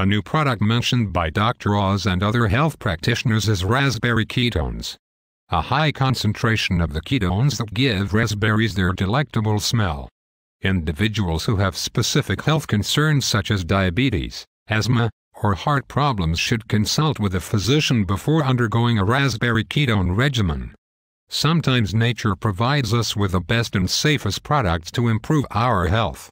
A new product mentioned by Dr. Oz and other health practitioners is raspberry ketones. A high concentration of the ketones that give raspberries their delectable smell. Individuals who have specific health concerns such as diabetes, asthma, or heart problems should consult with a physician before undergoing a raspberry ketone regimen. Sometimes nature provides us with the best and safest products to improve our health.